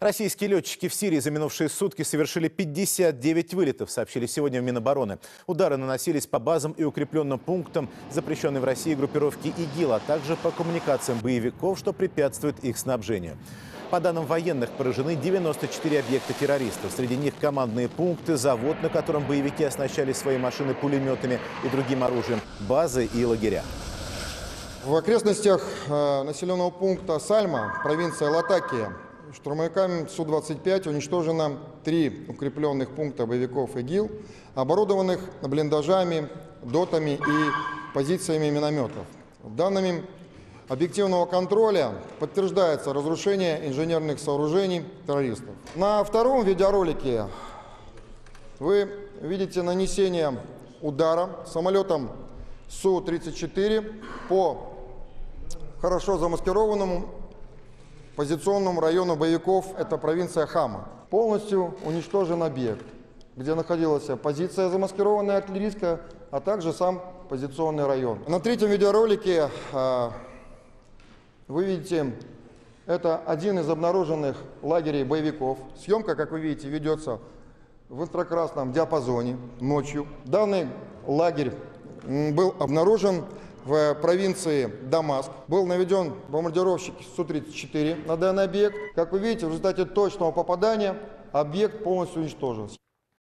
Российские летчики в Сирии за минувшие сутки совершили 59 вылетов, сообщили сегодня в Минобороны. Удары наносились по базам и укрепленным пунктам запрещенной в России группировки ИГИЛ, а также по коммуникациям боевиков, что препятствует их снабжению. По данным военных, поражены 94 объекта террористов. Среди них командные пункты, завод, на котором боевики оснащали свои машины пулеметами и другим оружием, базы и лагеря. В окрестностях э, населенного пункта Сальма, провинция Латакия, штурмовиками Су-25 уничтожено три укрепленных пункта боевиков ИГИЛ, оборудованных блиндажами, дотами и позициями минометов. Данными объективного контроля подтверждается разрушение инженерных сооружений террористов. На втором видеоролике вы видите нанесение удара самолетом Су-34 по хорошо замаскированному позиционному району боевиков, это провинция Хама. Полностью уничтожен объект, где находилась позиция замаскированная артиллерийская, а также сам позиционный район. На третьем видеоролике э, вы видите, это один из обнаруженных лагерей боевиков. Съемка, как вы видите, ведется в инфракрасном диапазоне ночью. Данный лагерь был обнаружен в провинции Дамаск. Был наведен бомбардировщик Су-34 на данный объект. Как вы видите, в результате точного попадания объект полностью уничтожился.